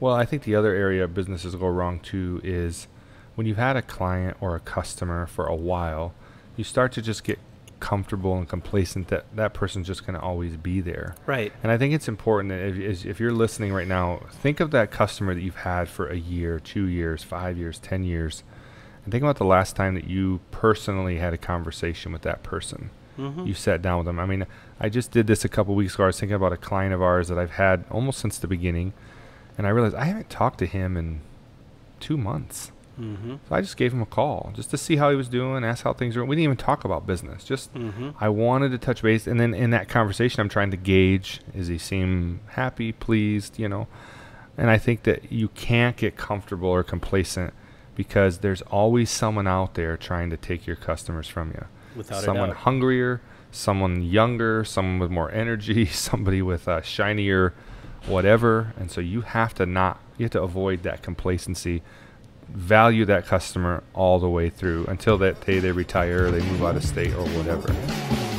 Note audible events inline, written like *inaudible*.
Well, I think the other area businesses go wrong too is when you've had a client or a customer for a while, you start to just get comfortable and complacent that that person's just going to always be there. Right. And I think it's important that if, if you're listening right now, think of that customer that you've had for a year, two years, five years, ten years, and think about the last time that you personally had a conversation with that person. Mm-hmm. You sat down with them. I mean, I just did this a couple weeks ago. I was thinking about a client of ours that I've had almost since the beginning, and I realized I haven't talked to him in two months. Mm-hmm. So I just gave him a call just to see how he was doing, ask how things were. We didn't even talk about business. Just Mm-hmm. I wanted to touch base, and then in that conversation, I'm trying to gauge: is he seem happy, pleased, you know? And I think that you can't get comfortable or complacent because there's always someone out there trying to take your customers from you. Without someone hungrier, someone younger, someone with more energy, *laughs* somebody with a shinier, whatever. And so you have to not, you have to avoid that complacency. Value that customer all the way through until that day they retire, or they move out of state, or whatever.